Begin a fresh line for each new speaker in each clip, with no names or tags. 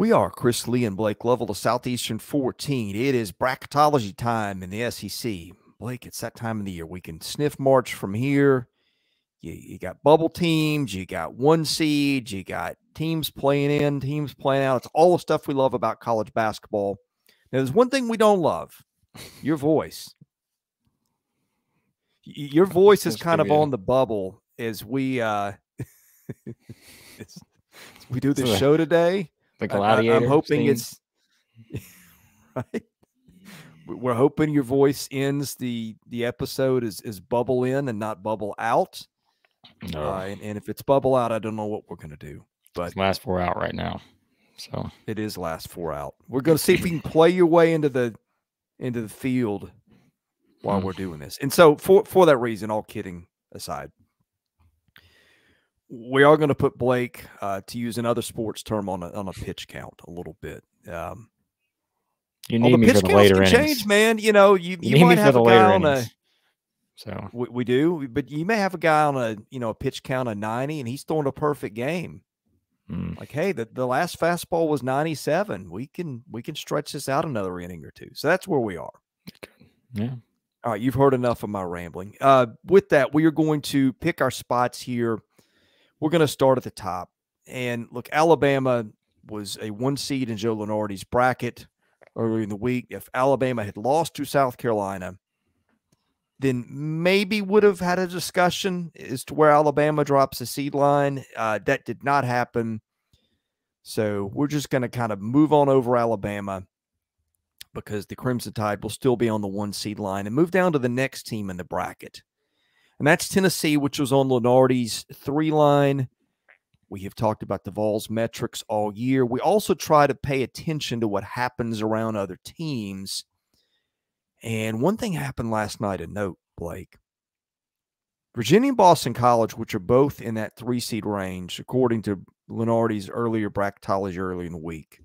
We are Chris Lee and Blake Lovell of Southeastern 14. It is bracketology time in the SEC. Blake, it's that time of the year. We can sniff March from here. You, you got bubble teams, you got one seed, you got teams playing in, teams playing out. It's all the stuff we love about college basketball. Now, there's one thing we don't love your voice. Your voice is kind of on the bubble as we uh we do this show today.
The gladiator.
I, am hoping it's right. We're hoping your voice ends the the episode is is bubble in and not bubble out. No. Uh, and, and, if it's bubble out, I don't know what we're gonna do. But
it's last four out right now. So
it is last four out. We're gonna see if we can play your way into the into the field while mm. we're doing this. And so for for that reason, all kidding aside, we are going to put Blake, uh, to use another sports term, on a on a pitch count a little bit. Um,
you need me for the later innings. Change,
man. You know, you, you,
you
might have a guy on
innings.
a.
So
we, we, do, but you may have a guy on a you know a pitch count of ninety, and he's throwing a perfect game. Mm. Like, hey, the, the last fastball was ninety seven. We can we can stretch this out another inning or two. So that's where we are.
Yeah.
All right, you've heard enough of my rambling. Uh, with that, we are going to pick our spots here we're going to start at the top. And look, Alabama was a one seed in Joe Lunardi's bracket earlier in the week. If Alabama had lost to South Carolina, then maybe would have had a discussion as to where Alabama drops the seed line. Uh, that did not happen. So we're just going to kind of move on over Alabama because the Crimson Tide will still be on the one seed line and move down to the next team in the bracket and that's Tennessee, which was on Lunardi's three line. We have talked about the Vols metrics all year. We also try to pay attention to what happens around other teams. And one thing happened last night, a note, Blake. Virginia and Boston College, which are both in that three seed range, according to Lunardi's earlier bracketology early in the week.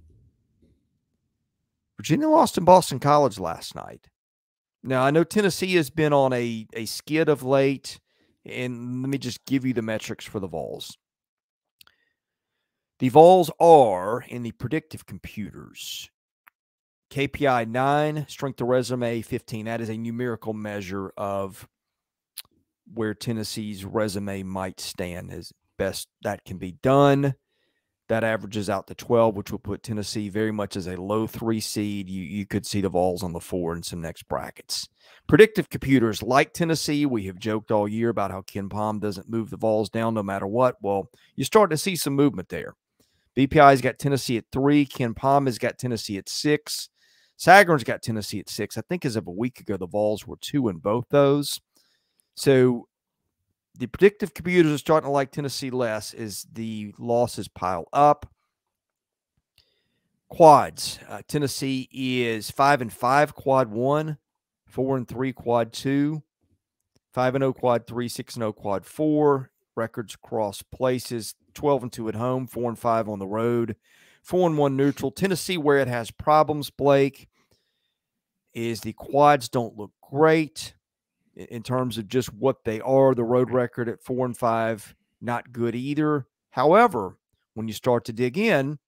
Virginia lost in Boston College last night. Now, I know Tennessee has been on a, a skid of late, and let me just give you the metrics for the Vols. The Vols are in the predictive computers. KPI 9, strength of resume 15. That is a numerical measure of where Tennessee's resume might stand as best that can be done. That averages out to 12, which will put Tennessee very much as a low three seed. You, you could see the Vols on the four in some next brackets. Predictive computers like Tennessee, we have joked all year about how KenPom doesn't move the Vols down no matter what. Well, you're starting to see some movement there. BPI's got Tennessee at three. KenPom has got Tennessee at six. Sagarin's got Tennessee at six. I think as of a week ago, the Vols were two in both those. So the predictive computers are starting to like Tennessee less as the losses pile up. Quads. Uh, Tennessee is five and five quad one, four and three quad two, five and zero oh quad three, six and zero oh quad four. Records across places: twelve and two at home, four and five on the road, four and one neutral. Tennessee, where it has problems, Blake, is the quads don't look great in terms of just what they are. The road record at four and five, not good either. However, when you start to dig in,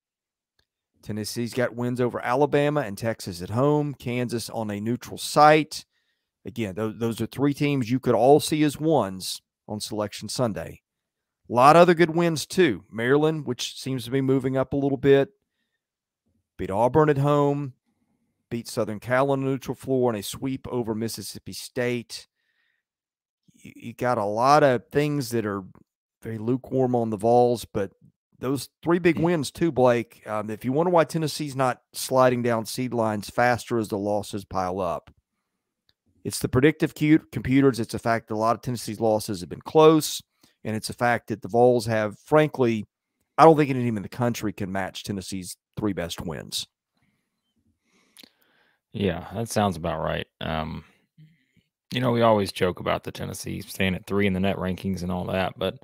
Tennessee's got wins over Alabama and Texas at home, Kansas on a neutral site. Again, those, those are three teams you could all see as ones on Selection Sunday. A lot of other good wins too. Maryland, which seems to be moving up a little bit, beat Auburn at home, beat Southern Cal on a neutral floor, and a sweep over Mississippi State you, you got a lot of things that are very lukewarm on the Vols, but those three big mm. wins too, Blake. Um, if you wonder why Tennessee's not sliding down seed lines faster as the losses pile up, it's the predictive cute computers. It's a fact that a lot of Tennessee's losses have been close, and it's a fact that the Vols have, frankly, I don't think any team in the country can match Tennessee's three best wins.
Yeah, that sounds about right. Um, you know, we always joke about the Tennessee staying at three in the net rankings and all that, but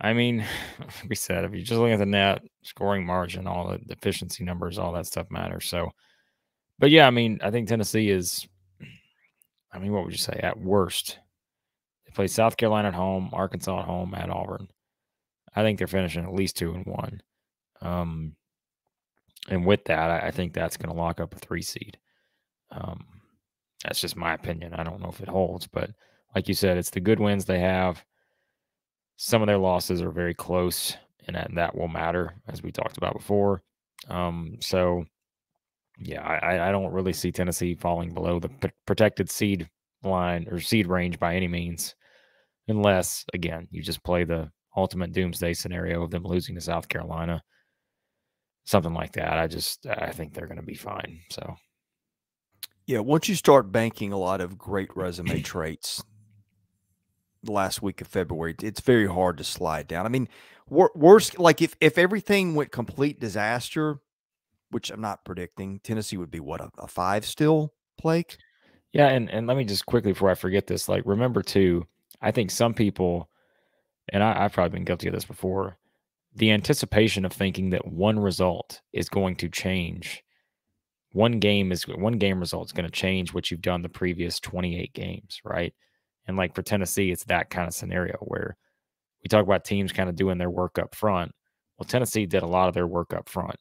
I mean, like we said, if you just look at the net scoring margin, all the efficiency numbers, all that stuff matters. So, but yeah, I mean, I think Tennessee is, I mean, what would you say at worst? They play South Carolina at home, Arkansas at home, at Auburn. I think they're finishing at least two and one. Um, and with that, I, I think that's going to lock up a three seed. Um, that's just my opinion. I don't know if it holds, but like you said, it's the good wins they have. Some of their losses are very close, and that, that will matter, as we talked about before. Um, so, yeah, I, I don't really see Tennessee falling below the protected seed line or seed range by any means, unless, again, you just play the ultimate doomsday scenario of them losing to South Carolina, something like that. I just, I think they're going to be fine. So,
yeah, once you start banking a lot of great resume traits the last week of February, it's very hard to slide down. I mean, wor- worst like if if everything went complete disaster, which I'm not predicting, Tennessee would be what a, a five still, Blake.
Yeah, and and let me just quickly before I forget this, like remember too, I think some people, and I, I've probably been guilty of this before, the anticipation of thinking that one result is going to change one game is one game result is going to change what you've done the previous 28 games, right? And like for Tennessee, it's that kind of scenario where we talk about teams kind of doing their work up front. Well, Tennessee did a lot of their work up front.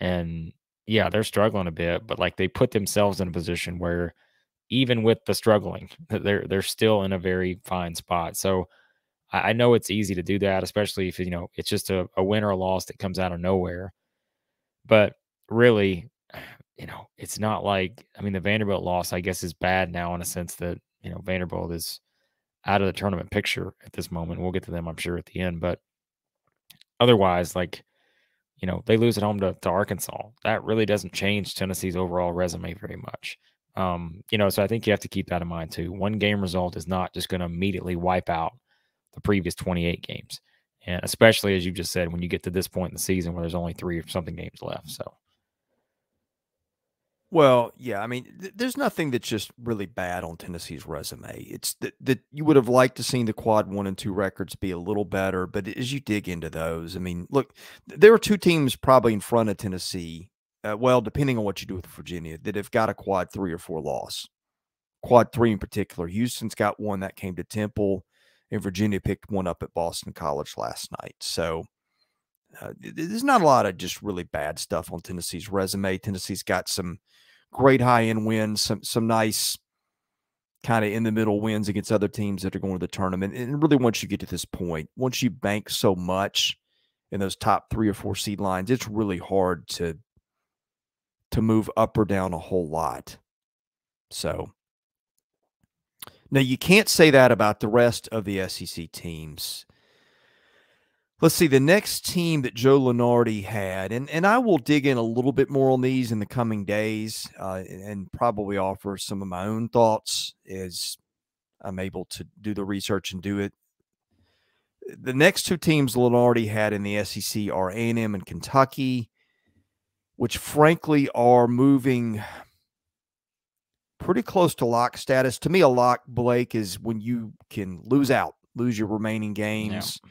And yeah, they're struggling a bit, but like they put themselves in a position where even with the struggling, they're they're still in a very fine spot. So I, know it's easy to do that, especially if you know it's just a, a win or a loss that comes out of nowhere. But really, you know, it's not like I mean the Vanderbilt loss, I guess, is bad now in a sense that you know Vanderbilt is out of the tournament picture at this moment. We'll get to them, I'm sure, at the end. But otherwise, like you know, they lose at home to, to Arkansas. That really doesn't change Tennessee's overall resume very much. Um, you know, so I think you have to keep that in mind too. One game result is not just going to immediately wipe out the previous 28 games. And especially as you just said, when you get to this point in the season where there's only three or something games left. So
well, yeah, I mean, th- there's nothing that's just really bad on Tennessee's resume. It's that that you would have liked to seen the quad one and two records be a little better, but as you dig into those, I mean, look, there are two teams probably in front of Tennessee. Uh, well, depending on what you do with Virginia, that have got a quad three or four loss. Quad three in particular, Houston's got one that came to Temple, and Virginia picked one up at Boston College last night. So. Uh, there's not a lot of just really bad stuff on Tennessee's resume. Tennessee's got some great high end wins, some some nice kind of in the middle wins against other teams that are going to the tournament. And really, once you get to this point, once you bank so much in those top three or four seed lines, it's really hard to to move up or down a whole lot. So now you can't say that about the rest of the SEC teams. Let's see the next team that Joe Lunardi had, and and I will dig in a little bit more on these in the coming days, uh, and probably offer some of my own thoughts as I'm able to do the research and do it. The next two teams Lunardi had in the SEC are A&M and Kentucky, which frankly are moving pretty close to lock status. To me, a lock, Blake, is when you can lose out, lose your remaining games. Yeah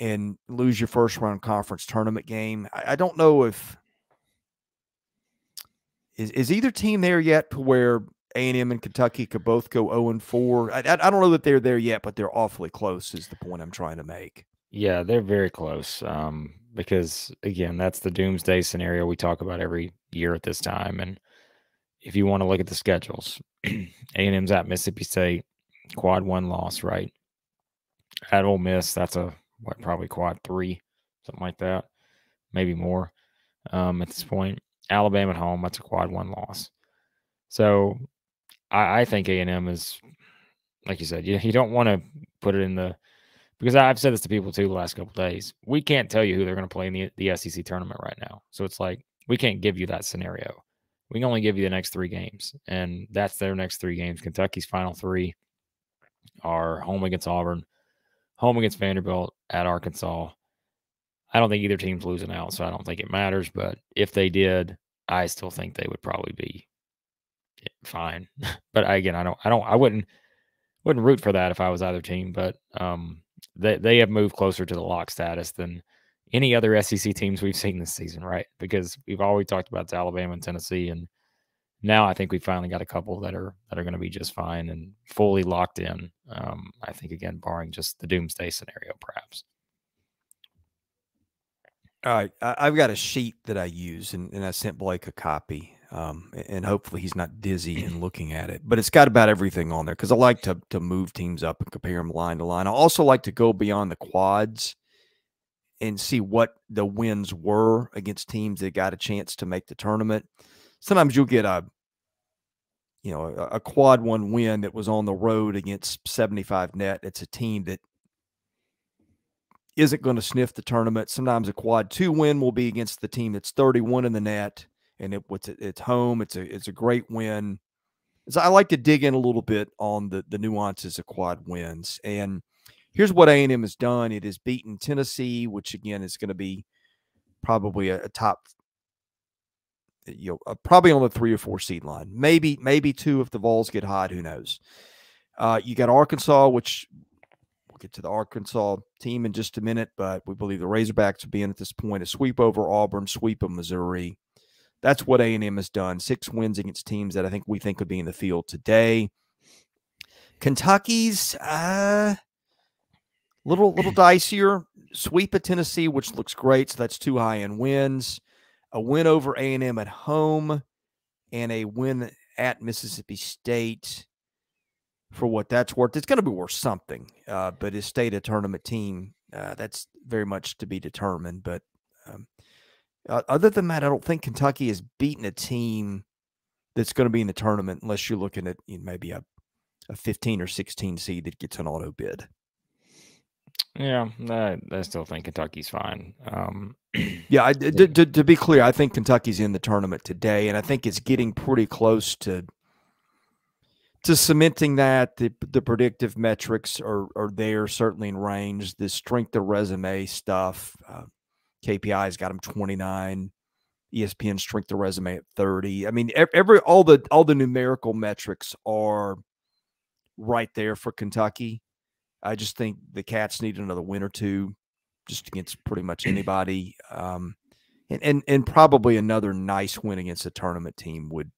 and lose your first round conference tournament game. I, I don't know if is is either team there yet to where A and Kentucky could both go zero oh and four. I, I don't know that they're there yet, but they're awfully close. Is the point I'm trying to make?
Yeah, they're very close. Um, because again, that's the doomsday scenario we talk about every year at this time. And if you want to look at the schedules, A and M's at Mississippi State, quad one loss, right? At Ole Miss, that's a what probably quad three, something like that, maybe more. Um, at this point, Alabama at home, that's a quad one loss. So I, I think A and M is, like you said, you, you don't want to put it in the because I've said this to people too the last couple days. We can't tell you who they're going to play in the, the SEC tournament right now. So it's like we can't give you that scenario. We can only give you the next three games, and that's their next three games. Kentucky's final three are home against Auburn, home against Vanderbilt at Arkansas. I don't think either team's losing out, so I don't think it matters. But if they did, I still think they would probably be fine. but again, I don't, I don't, I wouldn't, wouldn't root for that if I was either team. But um, they they have moved closer to the lock status than any other SEC teams we've seen this season, right? Because we've always talked about Alabama and Tennessee, and now I think we finally got a couple that are that are going to be just fine and fully locked in. Um, I think again, barring just the doomsday scenario, perhaps.
All right, I, have got a sheet that I use, and, and I sent Blake a copy, um, and hopefully he's not dizzy in looking at it. But it's got about everything on there because I like to to move teams up and compare them line to line. I also like to go beyond the quads and see what the wins were against teams that got a chance to make the tournament. Sometimes you'll get a you know a, a quad one win that was on the road against 75 net. It's a team that isn't going to sniff the tournament. Sometimes a quad two win will be against the team that's 31 in the net, and it, it's it's home. It's a it's a great win. So I like to dig in a little bit on the the nuances of quad wins. And here's what A and M has done: it has beaten Tennessee, which again is going to be probably a, a top, you know, uh, probably on the three or four seed line. Maybe maybe two if the Vols get hot. Who knows? Uh, you got Arkansas, which we'll get to the Arkansas team in just a minute, but we believe the Razorbacks will be in at this point a sweep over Auburn, sweep of Missouri. That's what A&M has done. Six wins against teams that I think we think could be in the field today. Kentucky's uh little little dicier. Sweep of Tennessee, which looks great. So that's two high end wins. A win over A&M at home and a win at Mississippi State for what that's worth. It's going to be worth something, uh, but his state a tournament team, uh, that's very much to be determined. But um, uh, other than that, I don't think Kentucky has beaten a team that's going to be in the tournament unless you're looking at you know, maybe a, a 15 or 16 seed that gets an auto bid.
Yeah, I, I still think Kentucky's fine. Um,
yeah, I, to, to, to be clear, I think Kentucky's in the tournament today, and I think it's getting pretty close to to cementing that, the, the predictive metrics are, are there, certainly in range. The strength of resume stuff, uh, KPI's got them 29. ESPN strength of resume at 30. I mean, every all the all the numerical metrics are right there for Kentucky. I just think the Cats need another win or two, just against pretty much anybody, um, and and and probably another nice win against a tournament team would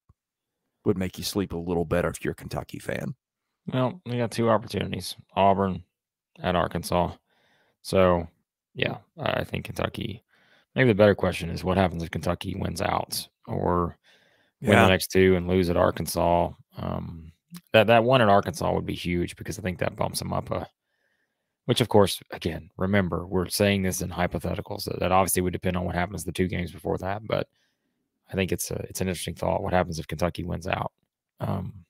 would make you sleep a little better if you're a Kentucky fan.
Well, we got two opportunities Auburn at Arkansas. So, yeah, I think Kentucky. Maybe the better question is what happens if Kentucky wins out or win yeah. the next two and lose at Arkansas? Um, that that one in Arkansas would be huge because I think that bumps them up a. Which, of course, again, remember we're saying this in hypotheticals. That, that obviously would depend on what happens the two games before that, but I think it's a it's an interesting thought. What happens if Kentucky wins out? Um,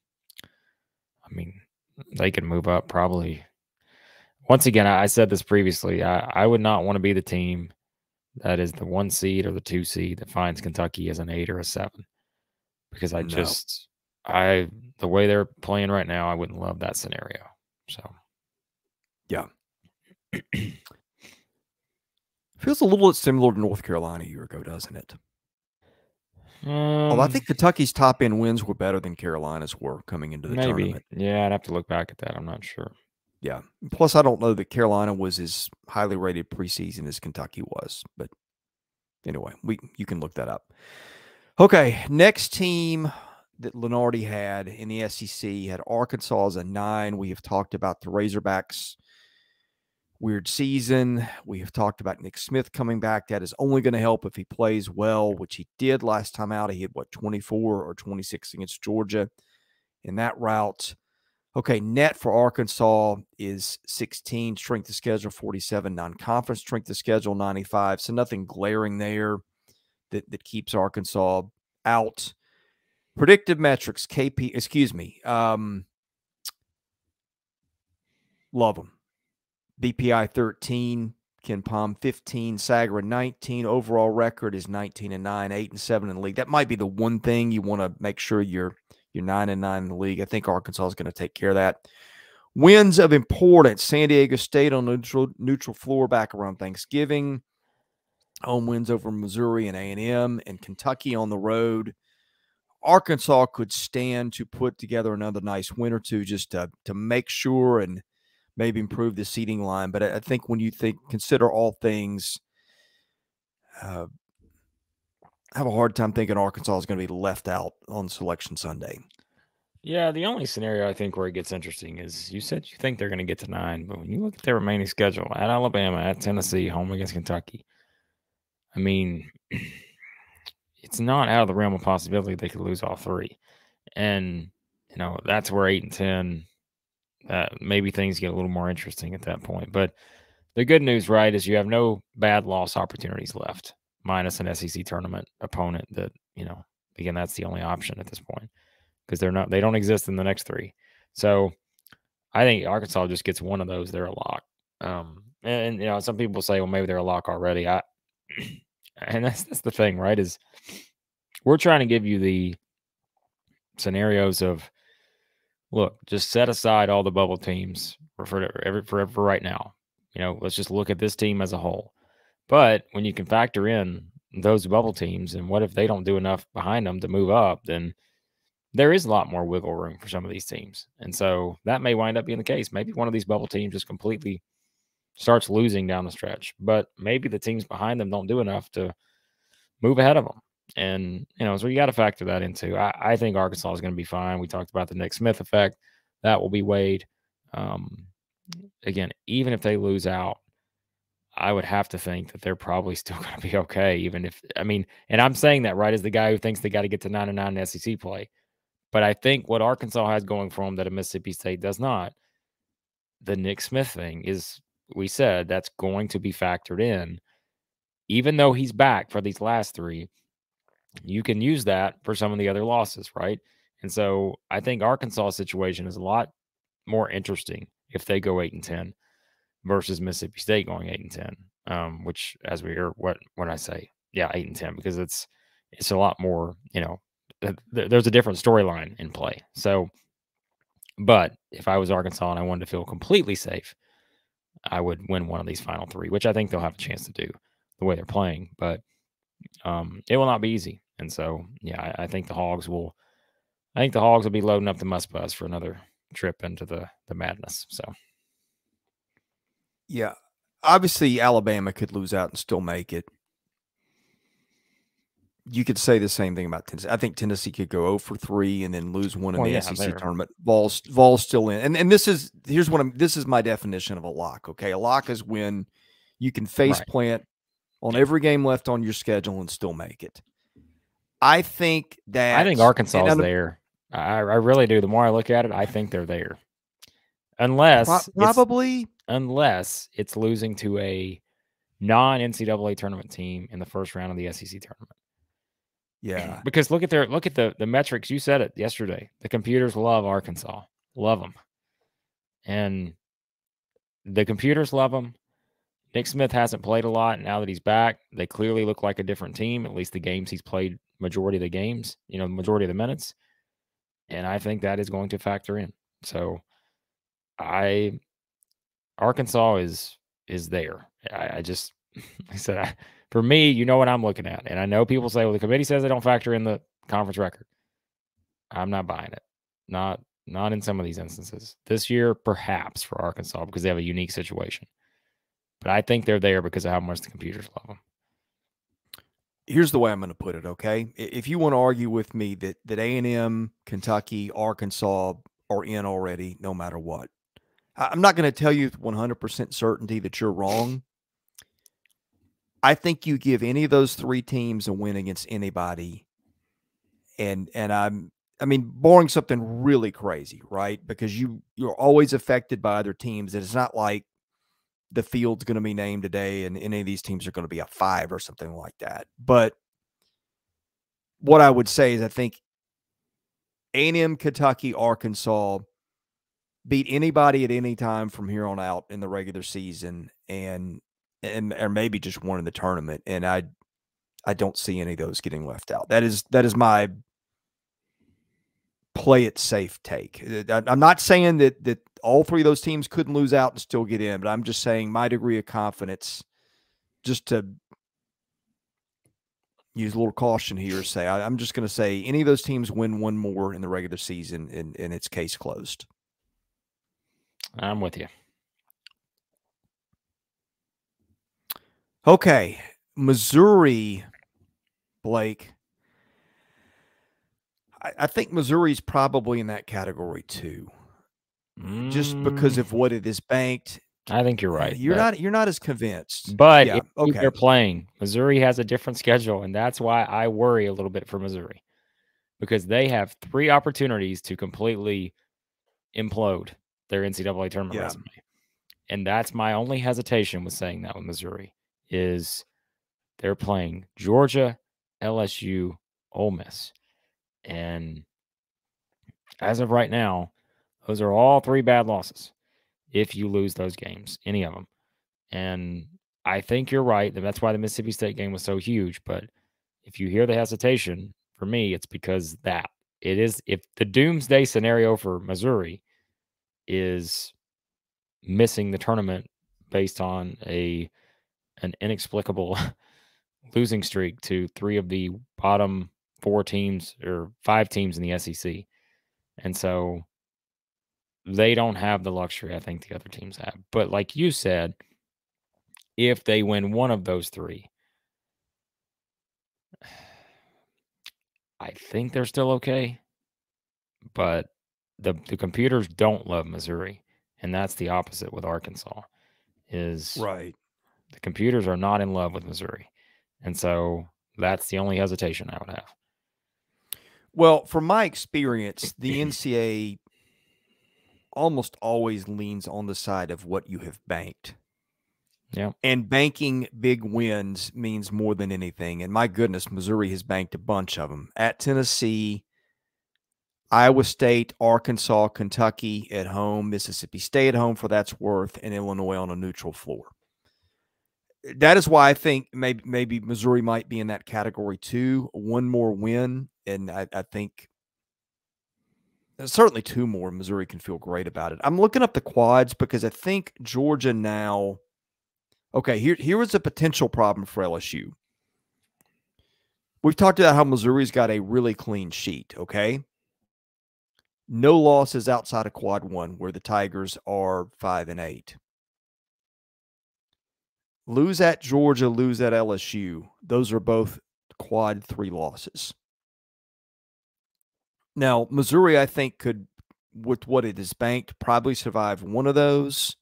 I mean, they could move up probably. Once again, I said this previously. I, I would not want to be the team that is the one seed or the two seed that finds Kentucky as an eight or a seven, because I no. just I the way they're playing right now, I wouldn't love that scenario. So,
yeah. Feels a little bit similar to North Carolina a year ago, doesn't it? Um, well, I think Kentucky's top end wins were better than Carolina's were coming into the maybe. tournament.
Yeah, I'd have to look back at that. I'm not sure.
Yeah. Plus, I don't know that Carolina was as highly rated preseason as Kentucky was. But anyway, we you can look that up. Okay, next team that Lunardi had in the SEC had Arkansas as a nine. We have talked about the Razorbacks weird season. We have talked about Nick Smith coming back. That is only going to help if he plays well, which he did last time out. He had what 24 or 26 against Georgia in that rout. Okay, net for Arkansas is 16, strength of schedule 47, non conference strength of schedule 95. So nothing glaring there that, that keeps Arkansas out. Predictive metrics, KP, excuse me. Um, love them. BPI 13, KenPom 15, Sagra 19. Overall record is 19 and 9, 8 and 7 in the league. That might be the one thing you want to make sure you're you're 9 and 9 in the league. I think Arkansas is going to take care of that. Wins of importance. San Diego State on neutral neutral floor back around Thanksgiving. Home wins over Missouri and A&M and Kentucky on the road. Arkansas could stand to put together another nice win or two just to to make sure and – maybe improve the seating line. But I, I think when you think consider all things, uh, I have a hard time thinking Arkansas is going to be left out on Selection Sunday.
Yeah, the only scenario I think where it gets interesting is you said you think they're going to get to nine, but when you look at their remaining schedule at Alabama, at Tennessee, home against Kentucky, I mean, it's not out of the realm of possibility they could lose all three. And, you know, that's where eight and 10, uh, maybe things get a little more interesting at that point. But the good news, right, is you have no bad loss opportunities left, minus an SEC tournament opponent that, you know, again, that's the only option at this point because they're not, they don't exist in the next three. So I think Arkansas just gets one of those. They're a lock. Um, and, and you know, some people say, well, maybe they're a lock already. I, and that's that's the thing, right? Is we're trying to give you the scenarios of look, just set aside all the bubble teams for for, for, for right now. You know, let's just look at this team as a whole. But when you can factor in those bubble teams and what if they don't do enough behind them to move up, then there is a lot more wiggle room for some of these teams. And so that may wind up being the case. Maybe one of these bubble teams just completely starts losing down the stretch, but maybe the teams behind them don't do enough to move ahead of them. And, you know, so you got to factor that into. I, I think Arkansas is going to be fine. We talked about the Nick Smith effect. That will be weighed. Um, again, even if they lose out, I would have to think that they're probably still going to be okay. Even if, I mean, and I'm saying that right as the guy who thinks they got to get to nine and nine in SEC play. But I think what Arkansas has going for them that a Mississippi State does not, the Nick Smith thing is, we said that's going to be factored in. Even though he's back for these last three, you can use that for some of the other losses, right? And so I think Arkansas' situation is a lot more interesting if they go eight and ten versus Mississippi State going eight and ten. Um, which as we hear what when I say, yeah, eight and ten, because it's it's a lot more, you know, there's a different storyline in play. So, but if I was Arkansas and I wanted to feel completely safe, I would win one of these final three, which I think they'll have a chance to do the way they're playing. But um, it will not be easy. And so, yeah, I, I, think the Hogs will. I think the Hogs will be loading up the Muss Bus for another trip into the the madness. So,
yeah, obviously Alabama could lose out and still make it you could say the same thing about Tennessee. I think Tennessee could go 0 for 3 and then lose one in well, the yeah, SEC tournament. Vols Vols still in. And and this is here's what I'm this is my definition of a lock. Okay. A lock is when you can face right. plant on every game left on your schedule and still make it. I think that
I think Arkansas is there. I, I really do. The more I look at it, I think they're there. Unless
probably
unless it's losing to a non NCAA tournament team in the first round of the SEC tournament.
Yeah.
Because look at their look at the the metrics. You said it yesterday. The computers love Arkansas. Love them. And the computers love them. Nick Smith hasn't played a lot. Now that he's back, they clearly look like a different team. At least the games he's played, majority of the games, you know, the majority of the minutes. And I think that is going to factor in. So I Arkansas is is there. I, I just I said I for me, you know what I'm looking at. And I know people say, well, the committee says they don't factor in the conference record. I'm not buying it. Not not in some of these instances. This year, perhaps for Arkansas, because they have a unique situation. But I think they're there because of how much the computers love them.
Here's the way I'm going to put it. Okay, if you want to argue with me that that A and M, Kentucky, Arkansas are in already, no matter what, I'm not going to tell you with 100% certainty that you're wrong. I think you give any of those three teams a win against anybody, and and I'm I mean, boring something really crazy, right? Because you you're always affected by other teams. And it's not like the field's going to be named today, and any of these teams are going to be a five or something like that. But what I would say is, I think A&M, Kentucky, Arkansas beat anybody at any time from here on out in the regular season, and and or maybe just one in the tournament. And I I don't see any of those getting left out. That is that is my play it safe take. Uh, I'm not saying that that all three of those teams couldn't lose out and still get in, but I'm just saying my degree of confidence, just to use a little caution here, say I, am just going to say any of those teams win one more in the regular season, and, and it's case closed.
I'm with you.
Okay, Missouri, Blake. I, I think Missouri's probably in that category too, mm. just because of mm. what it is banked.
I think you're right.
You're
but-
not you're not as convinced.
But
yeah,
if
okay.
they're playing, Missouri has a different schedule, and that's why I worry a little bit for Missouri because they have three opportunities to completely implode their NCAA tournament
Yeah.
resume, and that's my only hesitation with saying that with Missouri is they're playing Georgia, LSU, Ole Miss, and as of right now, those are all three bad losses. If you lose those games, any of them. And I think you're right. that That's why the Mississippi State game was so huge. But if you hear the hesitation, for me, it's because that it is if the doomsday scenario for Missouri is missing the tournament based on a an inexplicable losing streak to three of the bottom four teams or five teams in the SEC. And so they don't have the luxury I think the other teams have. But like you said, if they win one of those three, I think they're still okay. But the the computers don't love Missouri, and that's the opposite with Arkansas. Is
Right.
The computers are not in love with Missouri, and so that's the only hesitation I would have.
Well, from my experience, the NCA almost always leans on the side of what you have banked.
Yeah.
And banking big wins means more than anything. And my goodness, Missouri has banked a bunch of them at Tennessee, Iowa State, Arkansas, Kentucky at home, Mississippi State at home for that's worth, and Illinois on a neutral floor. That is why I think maybe maybe Missouri might be in that category too. One more win, and I, I think uh, certainly two more. Missouri can feel great about it. I'm looking up the quads because I think Georgia now. Okay, here here is a potential problem for LSU. We've talked about how Missouri's got a really clean sheet. Okay, no losses outside of quad one, where the Tigers are five and eight. Lose at Georgia, lose at LSU. Those are both quad three losses. Now, Missouri, I think, could, with what it is banked, probably survive one of those.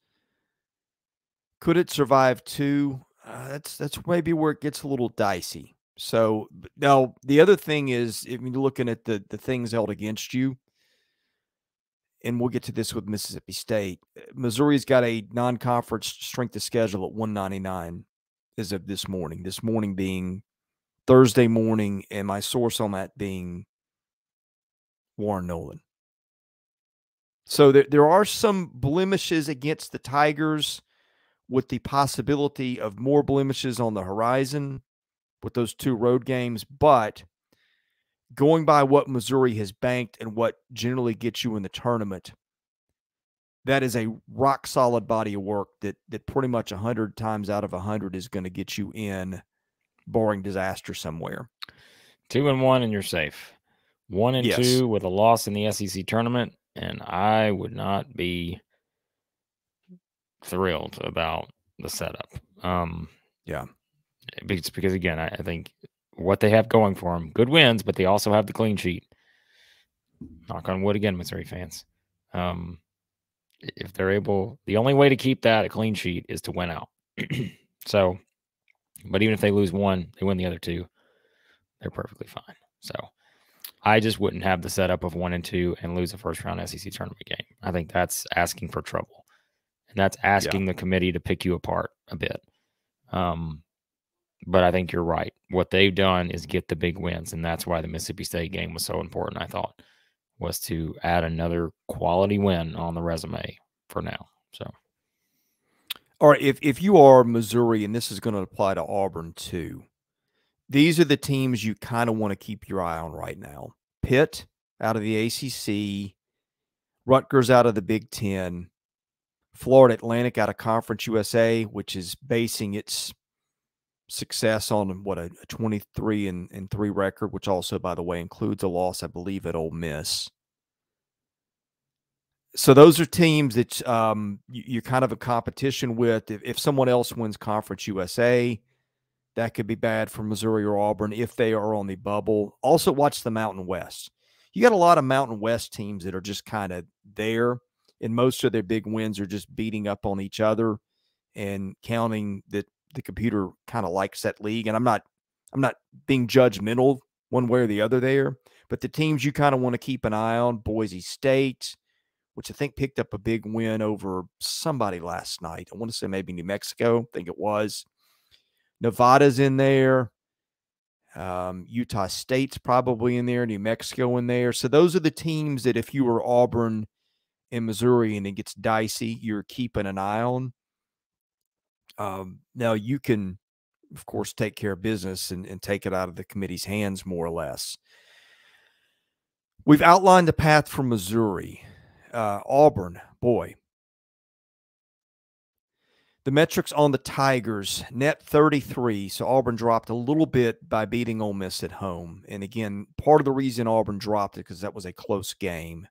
Could it survive two? Uh, that's that's maybe where it gets a little dicey. So now the other thing is, if you're looking at the the things held against you, and we'll get to this with Mississippi State. uh, Missouri's got a non-conference strength of schedule at 199 as of this morning. This morning being Thursday morning, and my source on that being Warren Nolan. So there, there are some blemishes against the Tigers with the possibility of more blemishes on the horizon with those two road games. But going by what Missouri has banked and what generally gets you in the tournament, that is a rock solid body of work that that pretty much 100 times out of 100 is going to get you in barring disaster somewhere.
Two and one, and you're safe. One and
Yes.
two with a loss in the SEC tournament, and I would not be thrilled about the setup. Um,
Yeah.
because because again, I, I think what they have going for them, good wins, but they also have the clean sheet. Knock on wood again, Missouri fans. Um, if they're able, the only way to keep that a clean sheet is to win out. so, but even if they lose one, they win the other two, they're perfectly fine. So, I just wouldn't have the setup of one and two and lose a first round SEC tournament game. I think that's asking for trouble, and that's asking the committee to pick you apart a bit. Um, but I think you're right. What they've done is get the big wins, and that's why the Mississippi State game was so important. I thought was to add another quality win on the resume for now. So
All right, if if you are Missouri, and this is going to apply to Auburn too, these are the teams you kind of want to keep your eye on right now. Pitt out of the ACC, Rutgers out of the Big Ten, Florida Atlantic out of Conference USA, which is basing its success on what a, a 23 and, and 3 record, which also, by the way, includes a loss, I believe, at Ole Miss. So those are teams that um, you, you're kind of a competition with. If, if someone else wins Conference USA, that could be bad for Missouri or Auburn if they are on the bubble. Also, watch the Mountain West. You got a lot of Mountain West teams that are just kind of there. and most of their big wins are just beating up on each other and counting that the computer kind of likes that league. And I'm not I'm not being judgmental one way or the other there, but the teams you kind of want to keep an eye on, Boise State, which I think picked up a big win over somebody last night. I want to say maybe New Mexico, I think it was. Nevada's in there. Um, Utah State's probably in there, New Mexico in there. So those are the teams that if you were Auburn in Missouri and it gets dicey, you're keeping an eye on. Um, now you can, of course, take care of business and, and take it out of the committee's hands more or less. We've outlined the path for Missouri. Uh, Auburn, boy, the metrics on the Tigers net 33. So Auburn dropped a little bit by beating Ole Miss at home. And again, part of the reason Auburn dropped it because that was a close game.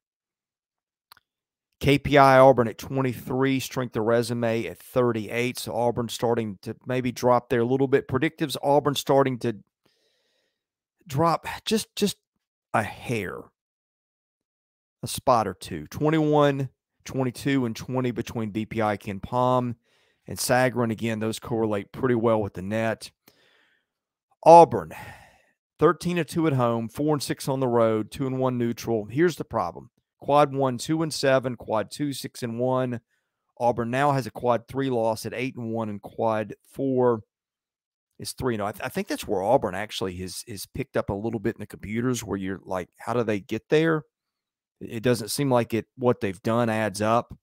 KPI Auburn at 23, strength of resume at 38. So Auburn starting to maybe drop there a little bit. Predictives Auburn starting to drop just just a hair, a spot or two. 21, 22, and 20 between BPI KenPom, and Sagarin. Again, those correlate pretty well with the net. Auburn, 13 and 2 at home, 4 and 6 on the road, 2 and 1 neutral. Here's the problem quad 1, 2 and 7, quad 2, 6 and 1. Auburn now has a quad 3 loss at 8 and 1, and quad 4 is 3 0. I, th- I think that's where Auburn actually has, is picked up a little bit in the computers where you're like, how do they get there? It doesn't seem like it what they've done adds up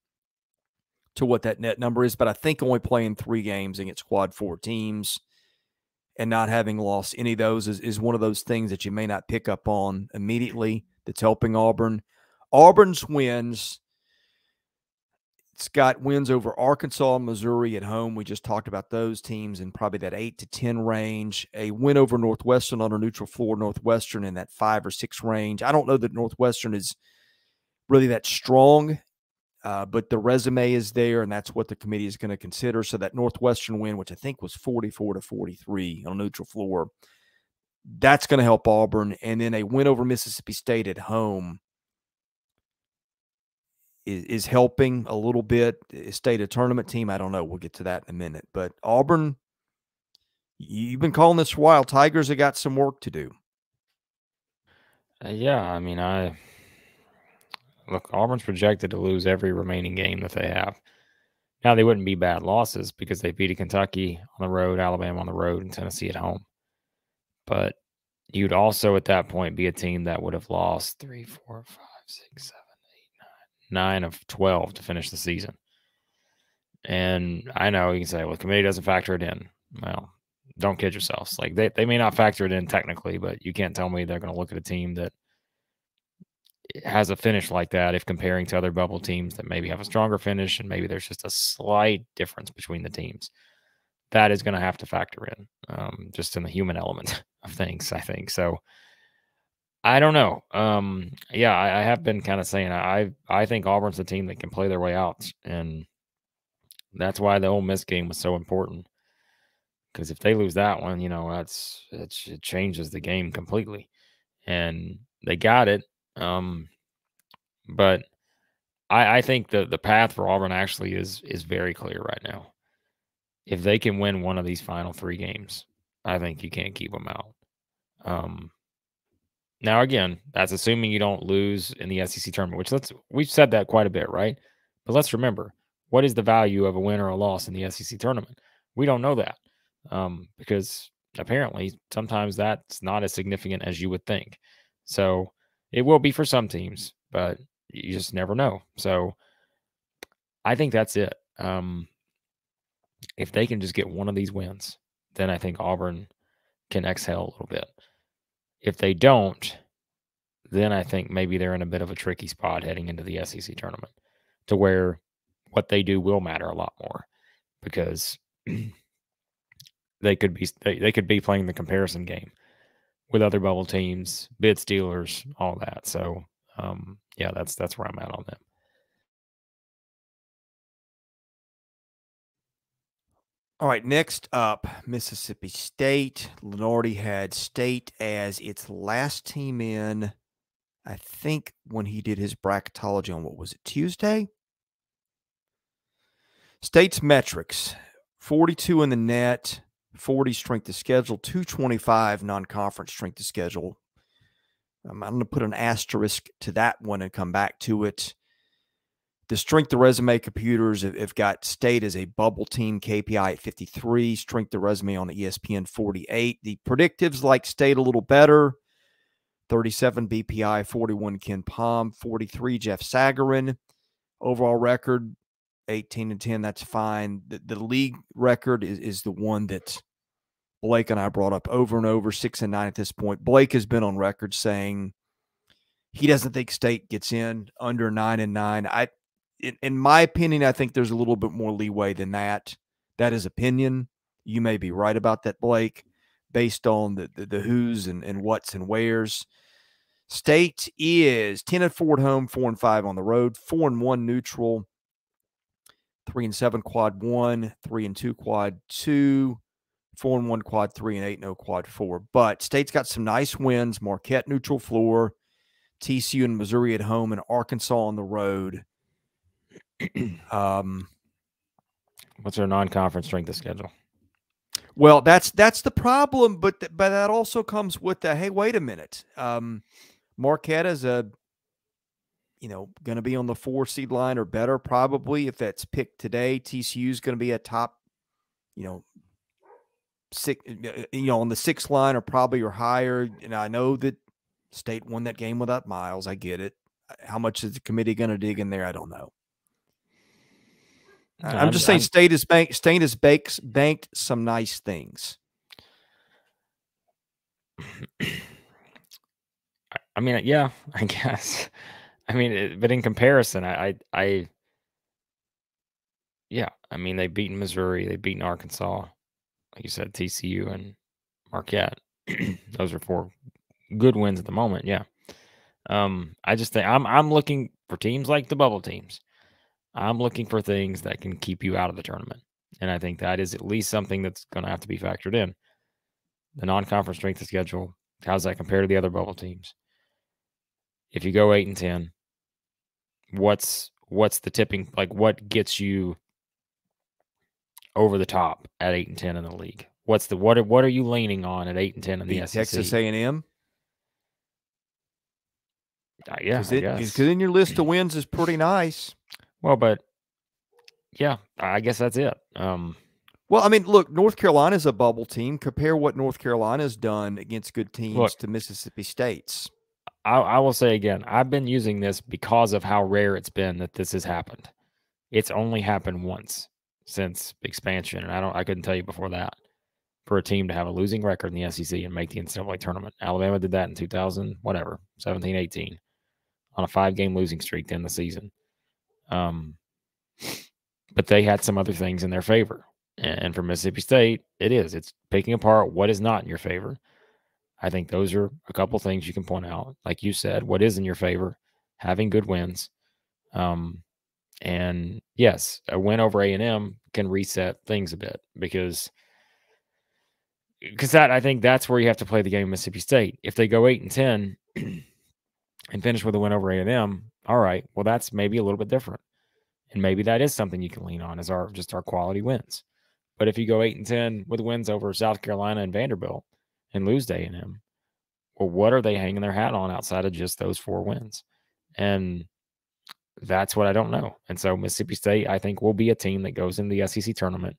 to what that net number is, but I think only playing three games against quad four teams and not having lost any of those is, is one of those things that you may not pick up on immediately that's helping Auburn. Auburn's wins. It's got wins over Arkansas and Missouri at home. We just talked about those teams in probably that eight to 10 range. A win over Northwestern on a neutral floor, Northwestern in that five or six range. I don't know that Northwestern is really that strong uh, but the resume is there, and that's what the committee is going to consider. So that Northwestern win, which I think was 44 to 43 on neutral floor, that's going to help Auburn. And then a win over Mississippi State at home is, is helping a little bit. State a tournament team. I don't know. We'll get to that in a minute. But Auburn, you've been calling this a while. Tigers have got some work to do.
Uh, yeah, I mean, I look, Auburn's projected to lose every remaining game that they have. Now they wouldn't be bad losses because they beat Kentucky on the road, Alabama on the road, and Tennessee at home. But you'd also at that point be a team that would have lost three, four, five, six, seven, nine, of twelve to finish the season. And I know you can say, well, the committee doesn't factor it in. Well, don't kid yourselves. Like they, they may not factor it in technically, but you can't tell me they're going to look at a team that has a finish like that if comparing to other bubble teams that maybe have a stronger finish and maybe there's just a slight difference between the teams that is going to have to factor in um, just in the human element of things i think so i don't know um, yeah I, I, have been kind of saying i i think auburn's a team that can play their way out and that's why the Ole Miss game was so important because if they lose that one you know that's it changes the game completely and they got it um, but I, I think the the path for Auburn actually is is very clear right now. If they can win one of these final three games, I think you can't keep them out. Um, now again, that's assuming you don't lose in the SEC tournament, which let's we've said that quite a bit, right? But let's remember, what is the value of a win or a loss in the SEC tournament? We don't know that um, because apparently sometimes that's not as significant as you would think. So it will be for some teams, but you just never know. So I think that's it. Um, if they can just get one of these wins, then I think Auburn can exhale a little bit. If they don't, then I think maybe they're in a bit of a tricky spot heading into the SEC tournament to where what they do will matter a lot more because they could be they, they could be playing the comparison game with other bubble teams, bid stealers, all that. So um, yeah, that's that's where I'm at on them.
All right, next up, Mississippi State. Lunardi had State as its last team in. I think when he did his bracketology on what was it Tuesday? State's metrics 42 in the net, 40 strength of schedule, 225 non conference strength of schedule. Um, I'm going to put an asterisk to that one and come back to it. The strength of resume computers have, have got state as a bubble team KPI at 53, strength of resume on the ESPN 48. The predictives like state a little better 37 BPI, 41 KenPom, 43 Jeff Sagarin. Overall record 18 and 10. That's fine. The, the league record is, is the one that Blake and I brought up over and over, six and nine at this point. Blake has been on record saying he doesn't think state gets in under nine and nine. I in, in my opinion, I think there's a little bit more leeway than that. That is opinion. You may be right about that, Blake, based on the the, the who's and, and what's and where's. State is 10 and 4 at home, 4 and 5 on the road, 4 and 1 neutral, 3 and 7 quad 1, 3 and 2 quad 2, 4 and 1 quad 3 and 8 no quad 4. But State's got some nice wins, Marquette neutral floor, TCU and Missouri at home and Arkansas on the road. um,
What's our non-conference strength of schedule?
Well, that's that's the problem, but th- but that also comes with the hey, wait a minute. Um, Marquette is a you know going to be on the four seed line or better probably if that's picked today. TCU is going to be a top, you know, six uh, uh, you know on the six line or probably or higher. And I know that State won that game without Miles. I get it. How much is the committee going to dig in there? I don't know. I'm, I'm just saying, I'm, state is bank, state has banked banked some nice things.
I mean, yeah, I guess. I mean, but in comparison, I, I, I, yeah, I mean, they've beaten Missouri, they've beaten Arkansas, like you said, TCU and Marquette. Those are four good wins at the moment. Yeah. Um, I just think I'm I'm looking for teams like the bubble teams I'm looking for things that can keep you out of the tournament. And I think that is at least something that's going to have to be factored in. The non conference strength of schedule, how's that compare to the other bubble teams? If you go eight and 10, what's what's the tipping like what gets you over the top at eight and ten in the league? What's the what are what are you leaning on at eight and ten in the, the SEC?
Texas A and M.
Uh, yeah,
because in your list of wins is pretty nice.
Well, but yeah, I guess that's it. Um,
well, I mean, look, North Carolina's a bubble team. Compare what North Carolina's done against good teams look, to Mississippi State's.
I, I, will say again, I've been using this because of how rare it's been that this has happened. It's only happened once since expansion, and I don't, I couldn't tell you before that for a team to have a losing record in the SEC and make the NCAA tournament. Alabama did that in 2000, whatever, 17, 18, on a five game losing streak to end the season. Um, but they had some other things in their favor. And for Mississippi State, it is. It's picking apart what is not in your favor. I think those are a couple things you can point out. Like you said, what is in your favor? Having good wins. Um, and yes, a win over A and M can reset things a bit because because that I think that's where you have to play the game Mississippi State. If they go eight and ten and finish with a win over A and M, all right, well, that's maybe a little bit different. And maybe that is something you can lean on as our just our quality wins. But if you go eight and ten with wins over South Carolina and Vanderbilt and lose to A&M, well, what are they hanging their hat on outside of just those four wins? And that's what I don't know. And so Mississippi State, I think, will be a team that goes in the SEC tournament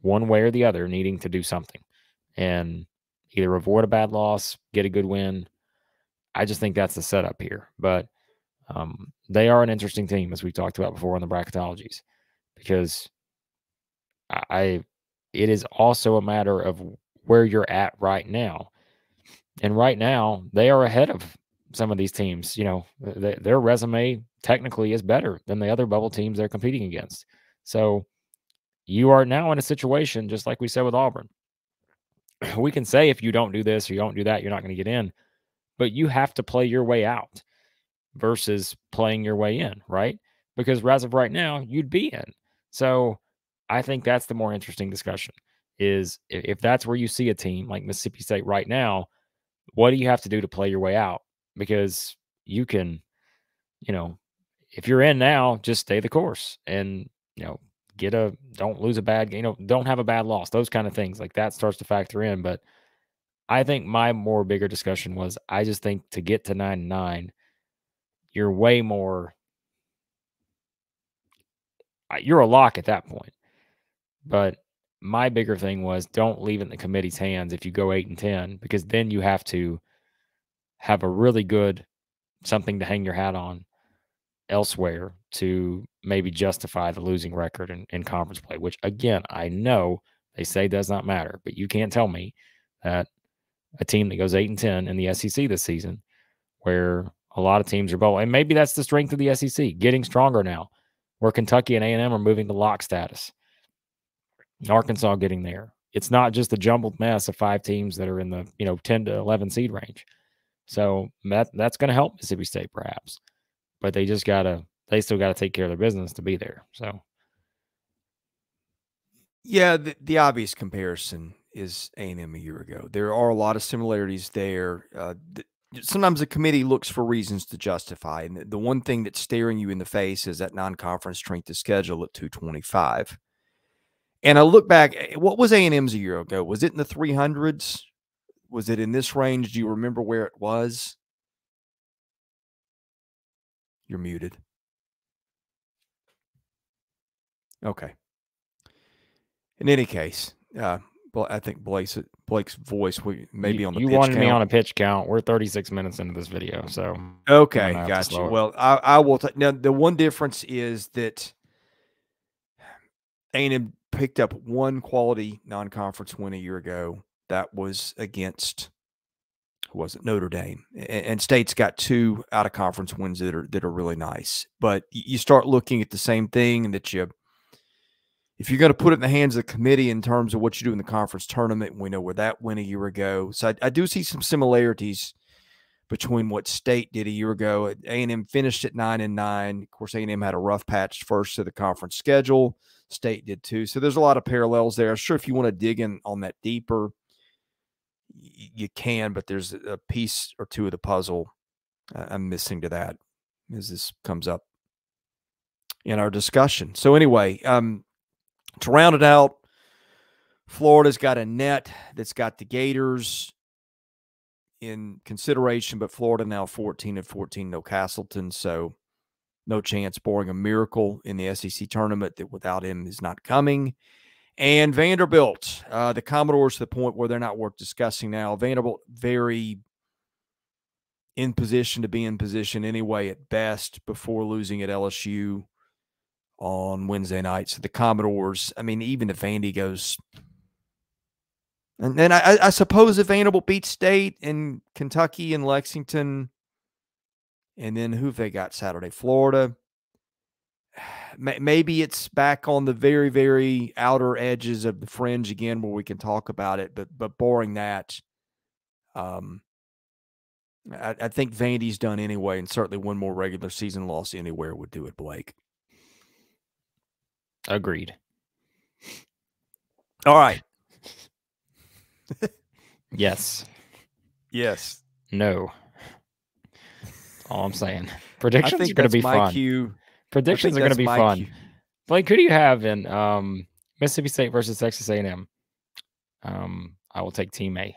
one way or the other, needing to do something and either avoid a bad loss, get a good win. I just think that's the setup here. But um, they are an interesting team, as we talked about before on the bracketologies, because I, it is also a matter of where you're at right now. And right now, they are ahead of some of these teams. You know, th- their resume technically is better than the other bubble teams they're competing against. So you are now in a situation, just like we said with Auburn. We can say if you don't do this or you don't do that, you're not going to get in, but you have to play your way out versus playing your way in, right? Because as of right now, you'd be in. So I think that's the more interesting discussion is if that's where you see a team like Mississippi State right now, what do you have to do to play your way out? Because you can, you know, if you're in now, just stay the course and, you know, get a don't lose a bad you know don't have a bad loss those kind of things like that starts to factor in but i think my more bigger discussion was i just think to get to 9 9 you're way more you're a lock at that point. But my bigger thing was don't leave it in the committee's hands if you go 8 and 10 because then you have to have a really good something to hang your hat on elsewhere to maybe justify the losing record in, in conference play, which again, I know they say does not matter, but you can't tell me that a team that goes eight and 10 in the SEC this season, where a lot of teams are both, and maybe that's the strength of the SEC, getting stronger now, where Kentucky and A&M are moving to lock status. Arkansas getting there. It's not just a jumbled mess of five teams that are in the, you know, 10 to 11 seed range. So that that's going to help Mississippi State perhaps. But they just got to they still got to take care of their business to be there. So,
yeah, the, the obvious comparison is A and M a year ago. There are a lot of similarities there. Uh, the, sometimes the committee looks for reasons to justify, and the, one thing that's staring you in the face is that non-conference strength of schedule at 225. And I look back, eh, what was A and M's a year ago? Was it in the 300s? Was it in this range? Do you remember where it was? You're muted. Okay. In any case, uh, I think Blake's Blake's voice we maybe on the
you wanted count. me on a pitch count. We're 36 minutes into this video, so
okay, gotcha. Well, I, I will. Now the one difference is that A&M picked up one quality non-conference win a year ago. That was against who was it Notre Dame, and, and State's got two out of conference wins that are that are really nice. But you start looking at the same thing, that you if you're going to put it in the hands of the committee in terms of what you do in the conference tournament, we know where that went a year ago. So I, I do see some similarities between what State did a year ago. A and M finished at nine and nine. Of course, A and M had a rough patch first to the conference schedule. State did too. So there's a lot of parallels there. I'm sure if you want to dig in on that deeper, you can, but there's a piece or two of the puzzle I'm missing to that as this comes up in our discussion. So anyway, um, to round it out, Florida's got a net that's got the Gators in consideration, but Florida now 14 and 14, no Castleton. So no chance, boring a miracle in the SEC tournament that without him is not coming. And Vanderbilt, uh, the Commodores to the point where they're not worth discussing now. Vanderbilt, very in position to be in position anyway at best before losing at LSU on Wednesday night. So the Commodores, I mean, even if Vandy goes, and then I, I suppose if Vanderbilt beats State and Kentucky and Lexington, and then who have they got Saturday? Florida. Maybe it's back on the very, very outer edges of the fringe again, where we can talk about it. But but boring that, um, I, I think Vandy's done anyway, and certainly one more regular season loss anywhere would do it, Blake.
Agreed.
All right.
yes.
Yes.
No. all I'm saying. Predictions are going to be fun. Cue. Predictions are going to be fun. Cue. Blake, who do you have in um, Mississippi State versus Texas A&M? Um, I will take Team A.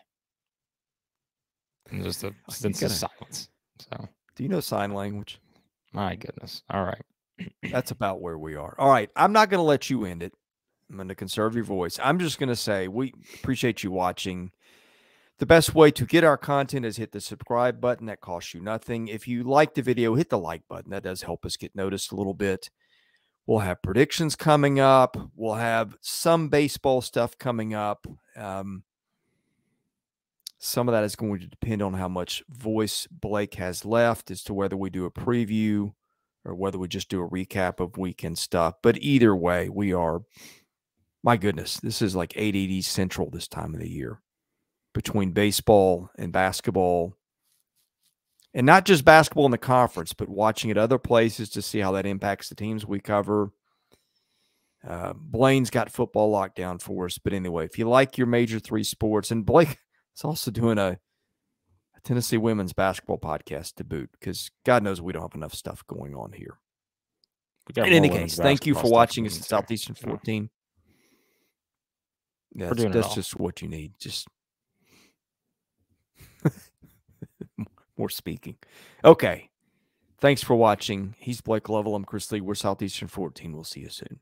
And just a sense of silence. So,
do you know sign language?
My goodness. All right.
That's about where we are. All right. I'm not going to let you end it. I'm going to conserve your voice. I'm just going to say we appreciate you watching. The best way to get our content is hit the subscribe button. That costs you nothing. If you like the video, hit the like button. That does help us get noticed a little bit. We'll have predictions coming up. We'll have some baseball stuff coming up. Um, some of that is going to depend on how much voice Blake has left as to whether we do a preview or whether we just do a recap of weekend stuff. But either way, we are, my goodness, this is like 880 central this time of the year between baseball and basketball. And not just basketball in the conference, but watching at other places to see how that impacts the teams we cover. Uh, Blaine's got football locked down for us. But anyway, if you like your major three sports, and Blake is also doing a Tennessee women's basketball podcast to boot because God knows we don't have enough stuff going on here. In any case, thank you for watching us at. Southeastern 14. Yeah, that's, that's just what you need. Just more speaking. Okay. Thanks for watching. He's Blake Lovell. I'm Chris Lee. We're Southeastern 14. We'll see you soon.